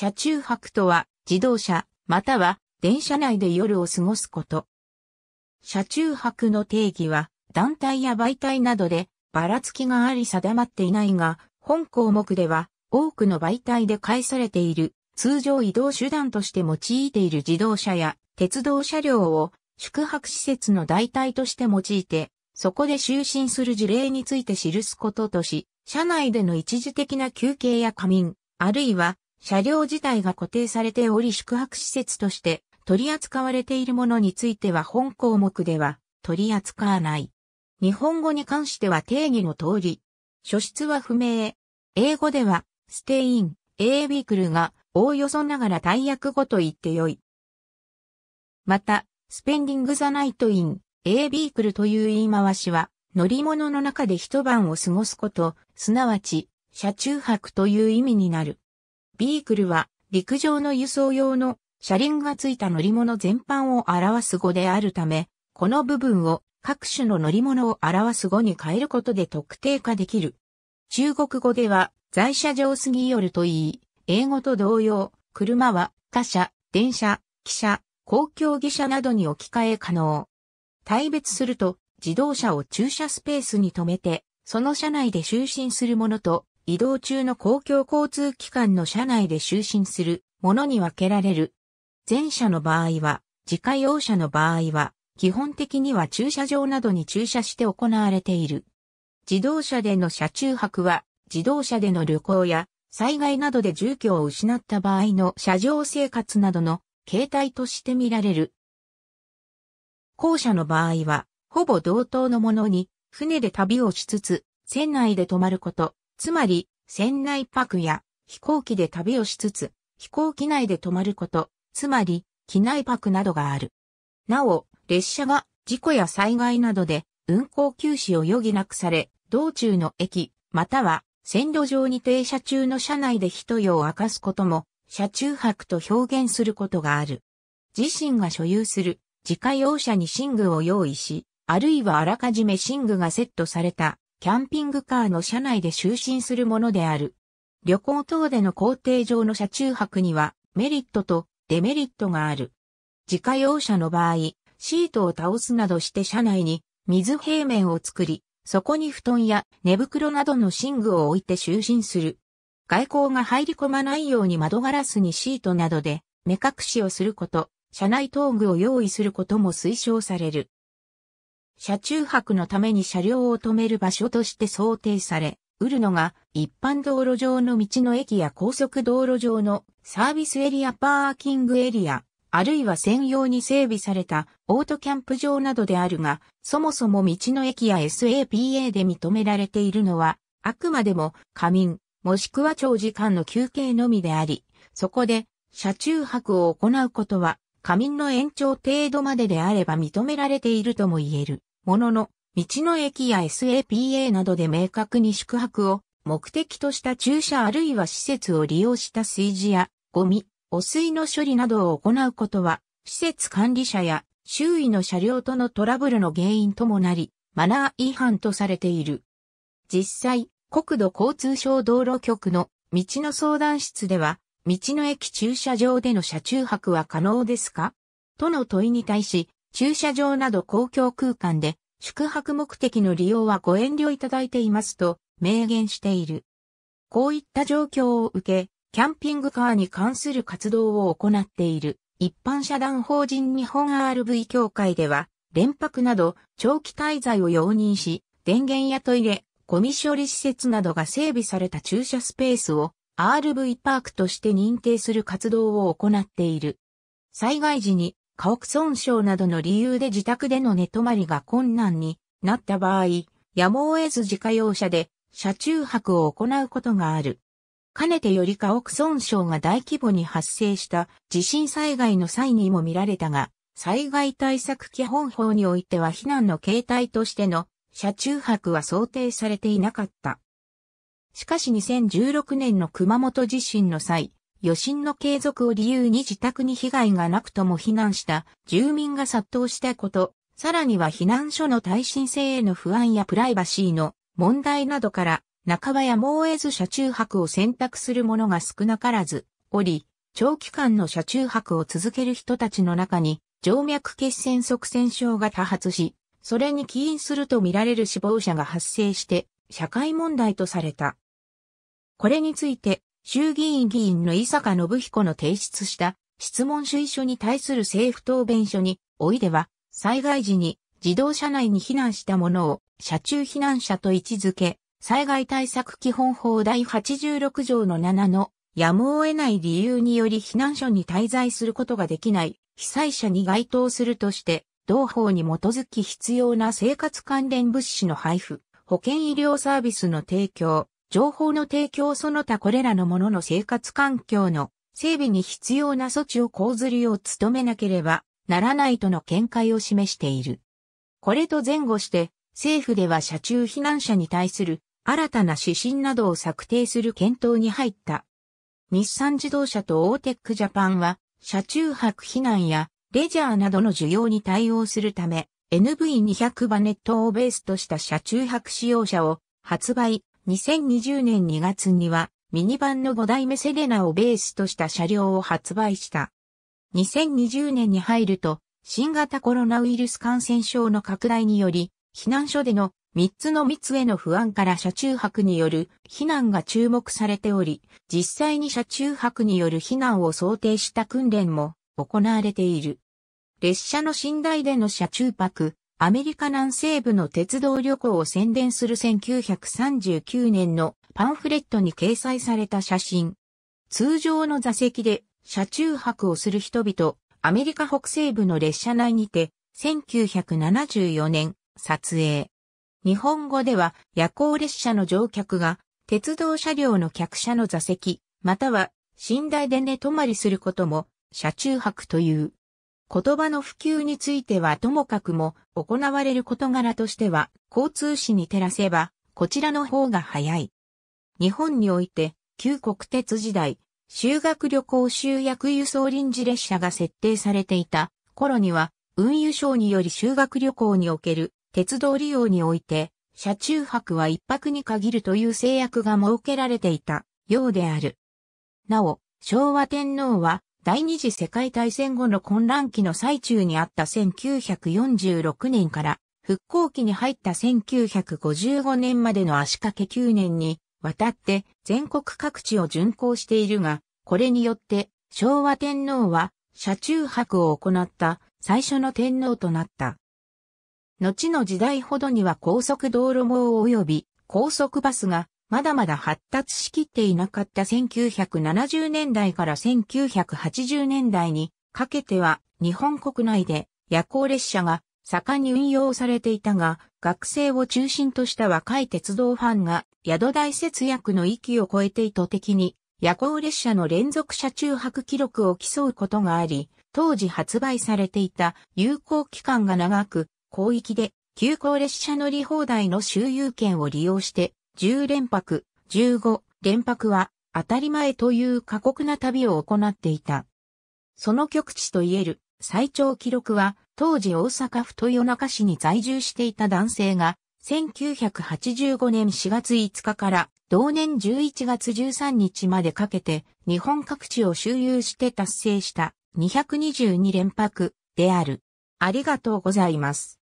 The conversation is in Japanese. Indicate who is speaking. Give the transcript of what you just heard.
Speaker 1: 車中泊とは自動車、または電車内で夜を過ごすこと。車中泊の定義は団体や媒体などでばらつきがあり定まっていないが、本項目では多くの媒体で返されている通常移動手段として用いている自動車や鉄道車両を宿泊施設の代替として用いて、そこで就寝する事例について記すこととし、車内での一時的な休憩や仮眠、あるいは車両自体が固定されており宿泊施設として取り扱われているものについては本項目では取り扱わない。日本語に関しては定義の通り。初出は不明。英語では stay in a vehicle がおおよそながら対訳語と言ってよい。また、 spending the night in a vehicle という言い回しは、乗り物の中で一晩を過ごすこと、すなわち、車中泊という意味になる。 vehicle は、陸上の輸送用の車輪がついた乗り物全般を表す語であるため、この部分を各種の乗り物を表す語に変えることで特定化できる。中国語では、在車上過ぎよると言い、英語と同様、車は他車、電車、汽車、公共汽車などに置き換え可能。対別すると、自動車を駐車スペースに停めて、その車内で就寝するものと、移動中の公共交通機関の車内で就寝するものに分けられる。前者の場合は、自家用車の場合は、基本的には駐車場などに駐車して行われている。自動車での車中泊は、自動車での旅行や災害などで住居を失った場合の車上生活などの形態として見られる。後者の場合は、ほぼ同等のものに、船で旅をしつつ、船内で泊まること、つまり、船内泊や飛行機で旅をしつつ、飛行機内で泊まること、つまり、機内泊などがある。なお、列車が事故や災害などで運行休止を余儀なくされ、道中の駅、または線路上に停車中の車内で一夜を明かすことも、車中泊と表現することがある。自身が所有する自家用車に寝具を用意し、あるいはあらかじめ寝具がセットされたキャンピングカーの車内で就寝するものである。旅行等での工程上の車中泊にはメリットとデメリットがある。自家用車の場合、シートを倒すなどして車内に水平面を作り、そこに布団や寝袋などの寝具を置いて就寝する。外光が入り込まないように窓ガラスにシートなどで目隠しをすること、車内灯具を用意することも推奨される。車中泊のために車両を止める場所として想定され、売るのが一般道路上の道の駅や高速道路上のサービスエリアパーキングエリア、あるいは専用に整備されたオートキャンプ場などであるが、そもそも道の駅や SAPA で認められているのは、あくまでも仮眠、もしくは長時間の休憩のみであり、そこで車中泊を行うことは、仮眠の延長程度までであれば認められているとも言える。ものの、道の駅や SAPA などで明確に宿泊を目的とした駐車あるいは施設を利用した炊事やゴミ、汚水の処理などを行うことは、施設管理者や周囲の車両とのトラブルの原因ともなり、マナー違反とされている。実際、国土交通省道路局の道の相談室では、道の駅駐車場での車中泊は可能ですか？との問いに対し、駐車場など公共空間で宿泊目的の利用はご遠慮いただいていますと明言している。こういった状況を受け、キャンピングカーに関する活動を行っている一般社団法人日本 RV 協会では、連泊など長期滞在を容認し、電源やトイレ、ゴミ処理施設などが整備された駐車スペースを RV パークとして認定する活動を行っている。災害時に家屋損傷などの理由で自宅での寝泊まりが困難になった場合、やむを得ず自家用車で車中泊を行うことがある。かねてより家屋損傷が大規模に発生した地震災害の際にも見られたが、災害対策基本法においては避難の形態としての車中泊は想定されていなかった。しかし2016年の熊本地震の際、余震の継続を理由に自宅に被害がなくとも避難した住民が殺到したこと、さらには避難所の耐震性への不安やプライバシーの問題などから半ばやむを得ず車中泊を選択する者が少なからず、おり、長期間の車中泊を続ける人たちの中に、静脈血栓塞栓症が多発し、それに起因するとみられる死亡者が発生して、社会問題とされた。これについて、衆議院議員の伊坂信彦の提出した質問主意書に対する政府答弁書に、おいでは、災害時に自動車内に避難した者を車中避難者と位置づけ、災害対策基本法第86条の7のやむを得ない理由により避難所に滞在することができない被災者に該当するとして、同法に基づき必要な生活関連物資の配布、保健医療サービスの提供、情報の提供その他これらのものの生活環境の整備に必要な措置を講ずるよう努めなければならないとの見解を示している。これと前後して政府では車中避難者に対する新たな指針などを策定する検討に入った。日産自動車とオーテックジャパンは車中泊避難やレジャーなどの需要に対応するため NV200 バネットをベースとした車中泊使用車を発売。2020年2月にはミニバンの5代目セレナをベースとした車両を発売した。2020年に入ると新型コロナウイルス感染症の拡大により避難所での3つの密への不安から車中泊による避難が注目されており、実際に車中泊による避難を想定した訓練も行われている。列車の寝台での車中泊、アメリカ南西部の鉄道旅行を宣伝する1939年のパンフレットに掲載された写真。通常の座席で車中泊をする人々、アメリカ北西部の列車内にて、1974年、撮影。日本語では夜行列車の乗客が鉄道車両の客車の座席、または寝台で寝泊まりすることも車中泊という。言葉の普及についてはともかくも行われる事柄としては交通史に照らせばこちらの方が早い。日本において旧国鉄時代修学旅行集約輸送臨時列車が設定されていた頃には運輸省により修学旅行における鉄道利用において車中泊は一泊に限るという制約が設けられていたようである。なお、昭和天皇は第二次世界大戦後の混乱期の最中にあった1946年から復興期に入った1955年までの足掛け9年にわたって全国各地を巡行しているが、これによって昭和天皇は車中泊を行った最初の天皇となった。後の時代ほどには高速道路網及び高速バスがまだまだ発達しきっていなかった1970年代から1980年代にかけては日本国内で夜行列車が盛んに運用されていたが、学生を中心とした若い鉄道ファンが宿代節約の域を超えて意図的に夜行列車の連続車中泊記録を競うことがあり、当時発売されていた有効期間が長く、広域で急行列車乗り放題の周遊券を利用して10連泊、15連泊は当たり前という過酷な旅を行っていた。その極地といえる最長記録は当時大阪府豊中市に在住していた男性が1985年4月5日から同年11月13日までかけて日本各地を周遊して達成した222連泊である。ありがとうございます。